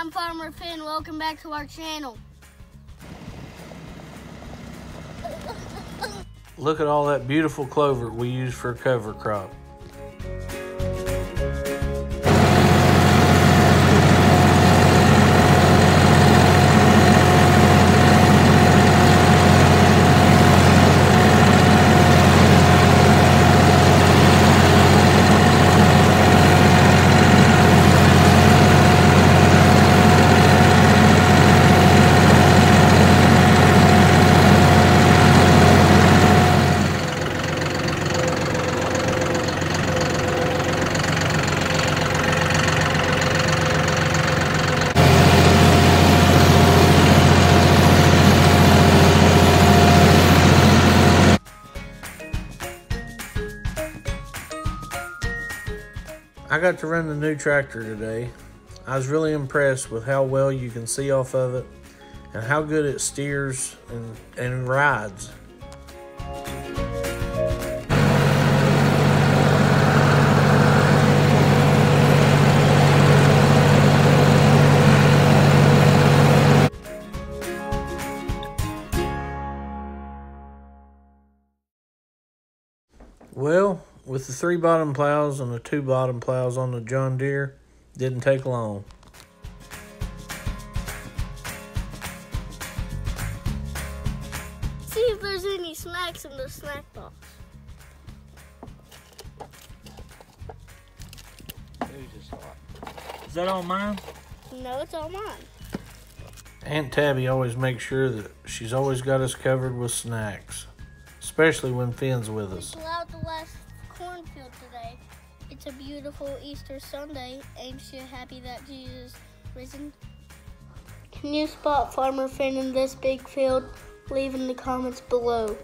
I'm Farmer Finn. Welcome back to our channel. Look at all that beautiful clover we use for cover crop. I got to run the new tractor today. I was really impressed with how well you can see off of it and how good it steers and, and rides. Well, with the three bottom plows and the two bottom plows on the John Deere, didn't take long. See if there's any snacks in the snack box. Is that all mine? No, it's all mine. Aunt Tabby always makes sure that she's always got us covered with snacks, especially when Finn's with us. Today. It's a beautiful Easter Sunday. Ain't you happy that Jesus risen? Can you spot Farmer Finn in this big field? Leave in the comments below.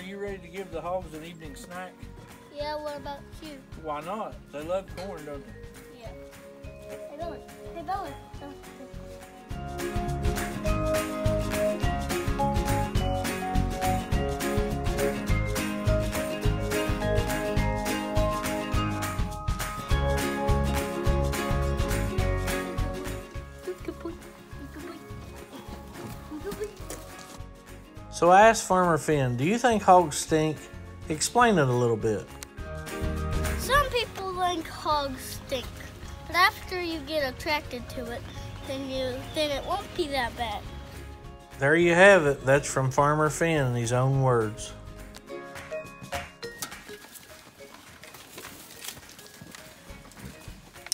Are you ready to give the hogs an evening snack? Yeah, what about you? Why not? They love corn, don't they? So I asked Farmer Finn, do you think hogs stink? Explain it a little bit. Some people think hogs stink, but after you get attracted to it, then you then it won't be that bad. There you have it. That's from Farmer Finn in his own words.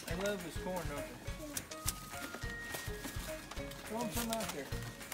They love this corn, don't they? Throw them some out there.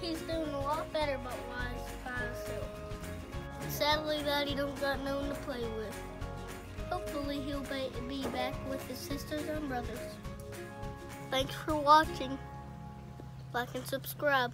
he's, doing a lot better, but why is he by himself? Sadly, Daddy don't got no one to play with. Hopefully, he'll be back with his sisters and brothers. Thanks for watching. Like and subscribe.